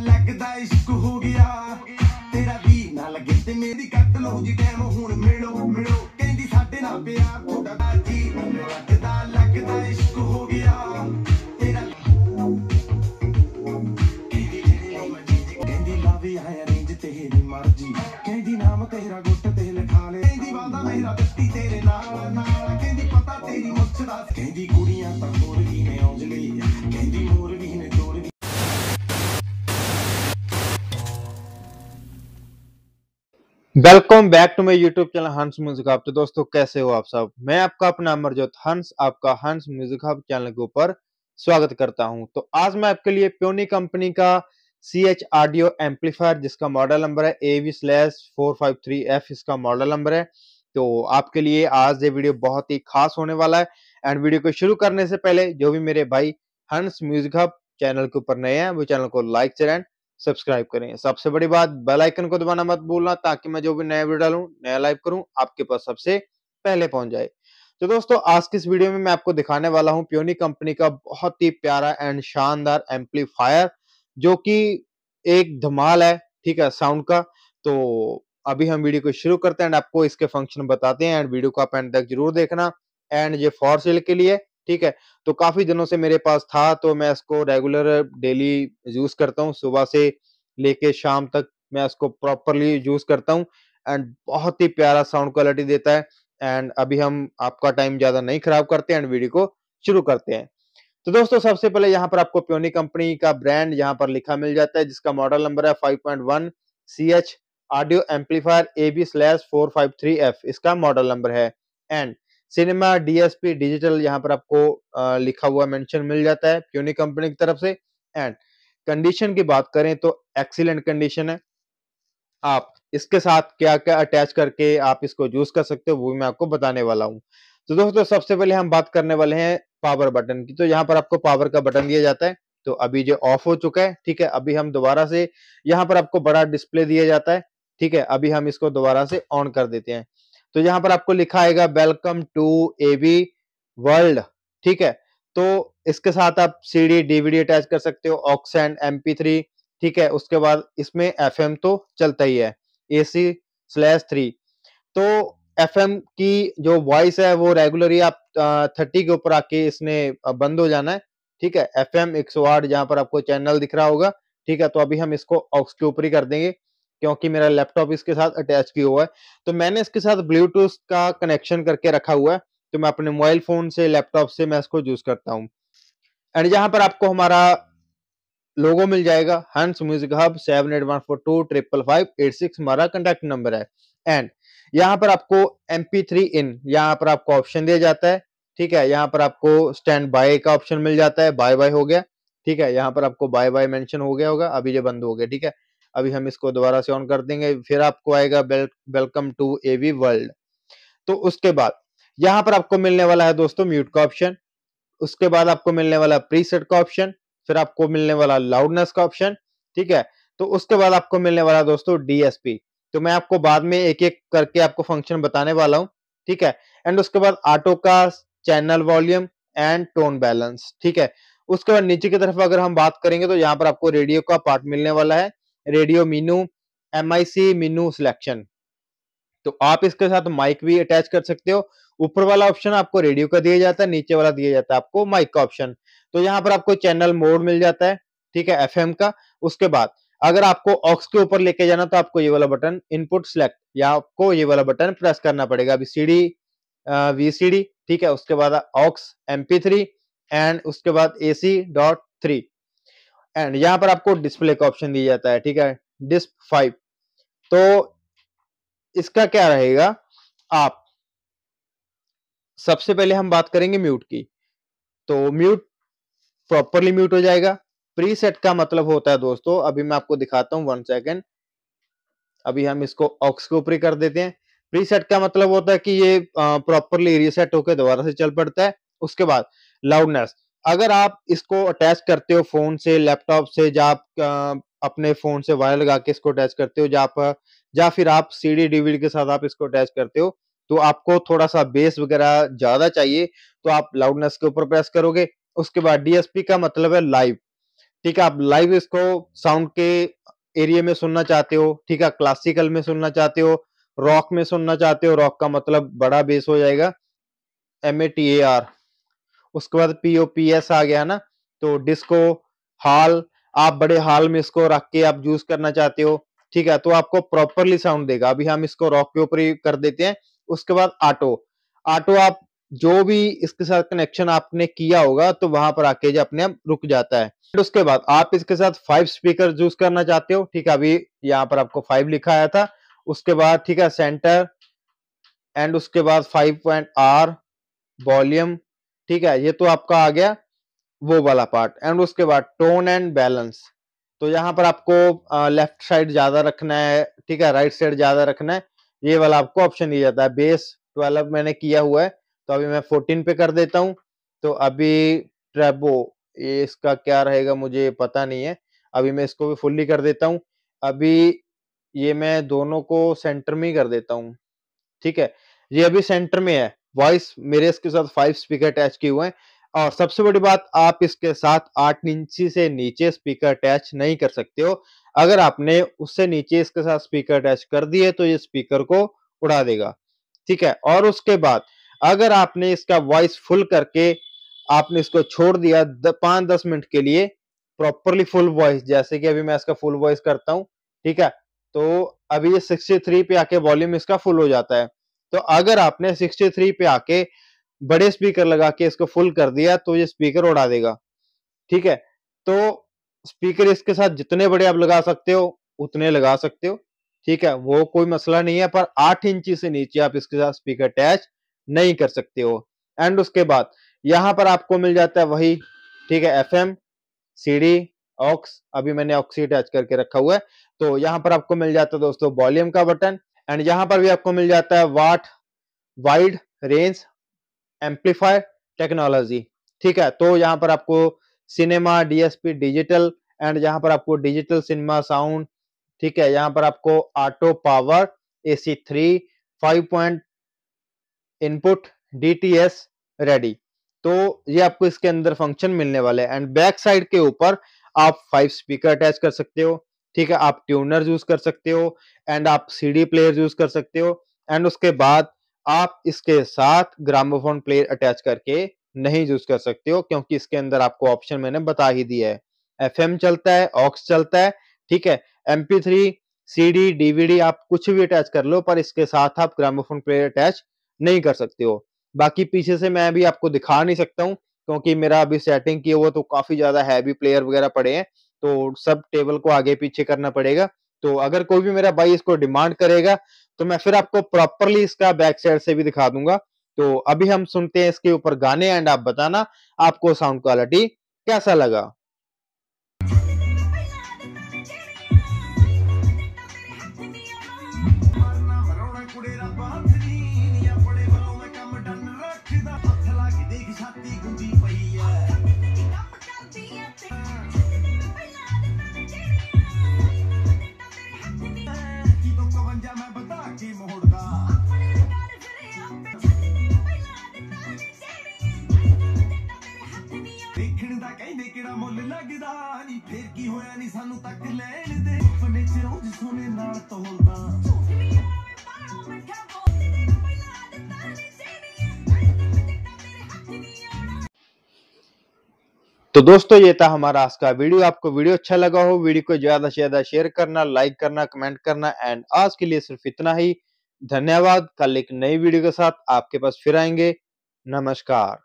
ਲੱਗਦਾ ਇਸ਼ਕ ਹੋ ਗਿਆ। ਤੇਰਾ ਵੀ ਨਾ ਲੱਗੇ ਤੇ ਮੇਰੀ ਕੱਟ ਲਓ ਜੀ ਟਾਈਮ ਹੁਣ ਮਿਲੋ ਮਿਲੋ। ਕਹਿੰਦੀ ਸਾਡੇ ਨਾਲ ਪਿਆਰ, ਤੁਹਾਡਾ ਬਾਜੀ ਲੱਗਦਾ ਲੱਗਦਾ ਇਸ਼ਕ ਹੋ ਗਿਆ। ਤੇਰਾ ਕਹਿੰਦੀ ਲਾਵੇ ਆਇਆ ਰੇਂਜ ਤੇਰੀ ਮਰਜ਼ੀ। ਕਹਿੰਦੀ ਨਾਮ ਤੇਰਾ ਗੁੱਟ ਤੇ ਲਿਖਾ ਲੈ। ਕਹਿੰਦੀ ਵਾਦਾ ਮੇਰਾ ਦਿੱਤੀ ਤੇਰੇ ਨਾਲ ਨਾਲ। ਕਹਿੰਦੀ ਪਤਾ ਤੇਰੀ ਮੁੱਛ ਦਾ ਕਹਿੰਦੀ ਕੁੜੀਆਂ ਤਾਂ ਹੋਰ ਵੀ ਨੇ ਔਂਜਲੀ। ਕਹਿੰਦੀ ਮੋਰ ਵੀ ਨੇ ਚੋਰ ਵੀ welcome back to my YouTube channel Hans music hub तो दोस्तों, कैसे हो आप सब? मैं आपका अपना अमरजोत हंस, आपका हंस म्यूज़िक हब चैनल के ऊपर स्वागत करता हूँ। तो आज मैं आपके लिए प्योनी कंपनी का सी एच ऑडियो एम्पलीफायर जिसका मॉडल नंबर है A V slash four five three F इसका मॉडल नंबर है। तो आपके लिए आज ये वीडियो बहुत ही खास होने वाला है। एंड वीडियो को शुरू करने से पहले, जो भी मेरे भाई हंस म्यूज़िक हब चैनल के ऊपर नए हैं, वो चैनल को लाइक करें। सब्सक्राइब करें। सबसे बड़ी बात, बेल आइकन को दबाना मत भूलना ताकि मैं जो भी नया वीडियो डालूं, नया लाइव करूँ, आपके पास सबसे पहले पहुँच जाए। तो दोस्तों, आज की इस वीडियो में मैं आपको दिखाने वाला हूँ प्योनी कंपनी का बहुत ही प्यारा एंड शानदार एम्पलीफायर, जो कि एक धमाल है, ठीक है, साउंड का। तो अभी हम वीडियो को शुरू करते हैं एंड आपको इसके फ़ंक्शन बताते हैं एंड वीडियो को आप एंड तक ज़रूर देखना एंड ये फॉर सेल के लिए ठीक है? तो काफ़ी दिनों से मेरे पास था तो मैं इसको रेगुलर डेली यूज़ करता हूँ। सुबह से लेके शाम तक मैं इसको प्रॉपरली यूज़ करता हूँ एंड बहुत ही प्यारा साउंड क्वालिटी देता है एंड अभी हम आपका टाइम ज़्यादा नहीं खराब करते एंड वीडियो को शुरू करते हैं। तो दोस्तों, सबसे पहले यहाँ पर आपको प्योनी कंपनी का ब्रांड यहाँ पर लिखा मिल जाता है, जिसका मॉडल नंबर है 5.1 C H audio amplifier A B slash four five three F इसका मॉडल नंबर है। एंड सिनेमा डीएसपी डिजिटल यहाँ पर आपको लिखा हुआ मेंशन मिल जाता है प्योनी कंपनी की तरफ़ से। एंड कंडीशन की बात करें तो एक्सीलेंट कंडीशन है। आप इसके साथ क्या क्या अटैच करके आप इसको यूज़ कर सकते हो, वो मैं आपको बताने वाला हूँ। तो दोस्तों, सबसे पहले हम बात करने वाले हैं पावर बटन की। तो यहाँ पर आपको पावर का बटन दिया जाता है। तो अभी जो ऑफ़ हो चुका है, ठीक है, अभी हम दोबारा से यहाँ पर आपको बड़ा डिस्प्ले दिया जाता है। ठीक है, अभी हम इसको दोबारा से ऑन कर देते हैं। तो यहाँ पर आपको लिखा आएगा वेलकम टू एवी वर्ल्ड ठीक है? तो इसके साथ आप सीडी डीवीडी अटैच कर सकते हो ऑक्सेंड एमपी थ्री ठीक है? उसके बाद इसमें एफएम तो चलता ही है एसी स्लैश थ्री तो एफएम की जो वॉइस है, वो रेगुलरली आप थर्टी के ऊपर आके इसने बंद हो जाना है, ठीक है? एफ़ एम एक सौ आठ जहाँ पर आपको चैनल दिख रहा होगा, ठीक है? तो अभी हम इसको ऑक्स के ऊपर ही कर देंगे। क्योंकि मेरा लैपटॉप इसके साथ अटैच किया हुआ है। तो मैंने इसके साथ ब्लूटूथ का कनेक्शन करके रखा हुआ है। तो मैं अपने मोबाइल फ़ोन से लैपटॉप से मैं इसको यूज़ करता हूँ। एंड यहाँ पर आपको हमारा लोगो मिल जाएगा। Hans music hub seven eight one four two triple five eight six हमारा कंटेक्ट नंबर है। एंड यहाँ पर आपको एम पी थ्री इन यहाँ पर आपको ऑप्शन दिया जाता है। ठीक है? यहाँ पर आपको स्टैंड बाय का ऑप्शन मिल जाता है। बाय बाय हो गया। ठीक है? यहाँ पर आपको बाय बाय मेंशन हो गया होगा। अभी ये बंद हो गया। ठीक है? अभी हम इसको दोबारा से ऑन कर देंगे, फिर आपको आएगा वेलकम टू एवी वर्ल्ड तो उसके बाद, यहाँ पर आपको मिलने वाला है दोस्तों म्यूट का ऑप्शन उसके बाद आपको मिलने वाला प्रीसेट का ऑप्शन फिर आपको मिलने वाला लाउडनेस का ऑप्शन ठीक है? तो उसके बाद आपको मिलने वाला दोस्तों डीएसपी तो मैं आपको बाद में एक एक करके आपको फ़ंक्शन बताने वाला हूँ, ठीक है? एंड उसके बाद ऑटो का channel volume and tone balance ठीक है? उसके बाद नीचे की तरफ़ अगर हम बात करेंगे तो यहाँ पर आपको रेडियो का पार्ट मिलने वाला है। Radio menu M I C menu selection तो आप इसके साथ माइक भी अटैच कर सकते हो। ऊपर वाला ऑप्शन आपको रेडियो का दिया जाता है, नीचे वाला दिया जाता है आपको माइक का ऑप्शन तो यहाँ पर आपको चैनल मोड मिल जाता है, ठीक है एफएम का। उसके बाद, अगर आपको ऑक्स के ऊपर लेके जाना तो आपको ये वाला बटन इनपुट सिलेक्ट या आपको ये वाला बटन प्रेस करना पड़ेगा। अभी सी डी वीसीडी ठीक है, उसके बाद ऑक्स एमपी थ्री एंड उसके बाद A C dot three and यहाँ पर आपको डिस्प्ले का ऑप्शन दिया जाता है, ठीक है? डिस्प फाइव। तो इसका क्या रहेगा? आप सबसे पहले हम बात करेंगे म्यूट की। तो म्यूट प्रॉपरली म्यूट हो जाएगा। प्रीसेट का मतलब होता है, दोस्तों, अभी मैं आपको दिखाता हूँ, वन सेकेंड। अभी हम इसको ऑक्स के ऊपर कर देते हैं। प्रीसेट का मतलब होता है कि ये प्रॉपरली रीसेट होकर दोबारा से चल पड़ता है। उसके बाद लाउडनेस अगर आप इसको अटैच करते हो फ़ोन से लैपटॉप से, या आप अपने फ़ोन से वायर लगा के इसको अटैच करते हो, या आप, या फिर आप सीडी डीवीडी के साथ आप इसको अटैच करते हो तो आपको थोड़ा सा बेस वगैरह ज़्यादा चाहिए तो आप लाउडनेस के ऊपर प्रेस करोगे। उसके बाद डीएसपी का मतलब है लाइव ठीक है, आप लाइव इसको साउंड के एरिया में सुनना चाहते हो, ठीक है क्लासिकल में सुनना चाहते हो रॉक में सुनना चाहते हो रॉक का मतलब बड़ा बेस हो जाएगा M A T A R उसके बाद पी ओ पी एस आ गया ना? तो डिस्को हॉल आप बड़े हॉल में इसको रख के आप यूज़ करना चाहते हो, ठीक है? तो आपको प्रॉपरली साउंड देगा। अभी हम इसको रॉक के ऊपर कर देते हैं। उसके बाद ऑटो ऑटो आप जो भी इसके साथ कनेक्शन आपने किया होगा तो वहाँ पर आके जो अपने आप रुक जाता है। तो उसके बाद आप इसके साथ फाइव स्पीकर यूज़ करना चाहते हो, ठीक है? अभी यहाँ पर आपको फाइव लिखा आया था। उसके बाद, ठीक है सेंटर एंड उसके बाद फाइव पॉइंट आर वॉल्यूम ठीक है, ये तो आपका आ गया वो वाला पार्ट एंड उसके बाद टोन एंड बैलेंस तो यहाँ पर आपको लेफ़्ट साइड ज़्यादा रखना है, ठीक है राइट साइड ज़्यादा रखना है, ये वाला आपको ऑप्शन दिया जाता है. बेस ट्वेल्व मैंने किया हुआ है तो अभी मैं फोर्टीन पे कर देता हूँ. तो अभी ट्रेबो ये इसका क्या रहेगा मुझे पता नहीं है. अभी मैं इसको भी फुल्ली कर देता हूँ. अभी ये मैं दोनों को सेंटर में ही कर देता हूँ. ठीक है, ये अभी सेंटर में है. वॉइस मेरे इसके साथ फाइव स्पीकर अटैच किए हुए हैं। और सबसे बड़ी बात, आप इसके साथ आठ इंची से नीचे स्पीकर अटैच नहीं कर सकते हो। अगर आपने उससे नीचे इसके साथ स्पीकर अटैच कर दिए तो ये स्पीकर को उड़ा देगा। ठीक है? और उसके बाद, अगर आपने इसका वॉइस फुल करके आपने इसको छोड़ दिया पाँच दस मिनट के लिए प्रॉपरली फुल वॉइस जैसे कि अभी मैं इसका फुल वॉइस करता हूँ, ठीक है? तो अभी ये 63 पे आके वॉल्यूम इसका फुल हो जाता है। तो अगर आपने 63 पे आके बड़े स्पीकर लगा के इसको फुल कर दिया तो ये स्पीकर उड़ा देगा। ठीक है? तो स्पीकर इसके साथ जितने बड़े आप लगा सकते हो, उतने लगा सकते हो। ठीक है? वो कोई मसला नहीं है, पर आठ इंची से नीचे आप इसके साथ स्पीकर अटैच नहीं कर सकते हो। एंड उसके बाद, यहाँ पर आपको मिल जाता है वही, ठीक है F M C D aux अभी मैंने ऑक्सी अटैच करके रखा हुआ है। तो यहाँ पर आपको मिल जाता है दोस्तों वॉल्यूम का बटन एंड यहाँ पर भी आपको मिल जाता है watt wide range amplifier technology ठीक है तो यहाँ पर आपको सिनेमा डीएसपी डिजिटल एंड यहाँ पर आपको डिजिटल सिनेमा साउंड ठीक है, यहाँ पर आपको auto power A C three five point input DTS ready तो ये आपको इसके अंदर फ़ंक्शन मिलने वाले एंड बैक साइड के ऊपर आप फाइव स्पीकर अटैच कर सकते हो। ठीक है, आप ट्यूनर यूज़ कर सकते हो एंड आप सीडी प्लेयर यूज़ कर सकते हो एंड उसके बाद आप इसके साथ ग्रामोफोन प्लेयर अटैच करके नहीं यूज़ कर सकते हो क्योंकि इसके अंदर आपको ऑप्शन मैंने बता ही दिया है। एफएम चलता है ऑक्स चलता है, ठीक है एमपी थ्री सीडी डीवीडी आप कुछ भी अटैच कर लो पर इसके साथ आप ग्रामोफोन प्लेयर अटैच नहीं कर सकते हो। बाकी पीछे से मैं अभी आपको दिखा नहीं सकता हूँ क्योंकि मेरा अभी सेटिंग किया हुआ तो काफ़ी ज़्यादा हैवी प्लेयर वगैरह पड़े हैं। तो सब टेबल को आगे पीछे करना पड़ेगा। तो अगर कोई भी मेरा भाई इसको डिमांड करेगा तो मैं फिर आपको प्रॉपरली इसका बैक साइड से भी दिखा दूँगा। तो अभी हम सुनते हैं इसके ऊपर गाने एंड आप बताना आपको साउंड क्वालिटी कैसा लगा। ਕਿਹੜਾ ਮੁੱਲ ਲੱਗਦਾ ਨਹੀਂ ਫੇਰ ਕੀ ਹੋਇਆ ਨਹੀਂ ਸਾਨੂੰ ਤੱਕ ਲੈਣ ਦੇ ਸੁਪਨੇ ਚ ਰੋਜ਼ ਸੋਨੇ ਨਾਲ ਤੋਲਦਾ तो दोस्तों ये था हमारा आज का वीडियो आपको वीडियो अच्छा लगा हो वीडियो को ज्यादा से ज्यादा शेयर करना लाइक करना कमेंट करना एंड आज के लिए सिर्फ इतना ही धन्यवाद कल एक नई वीडियो के साथ आपके पास फिर आएंगे नमस्कार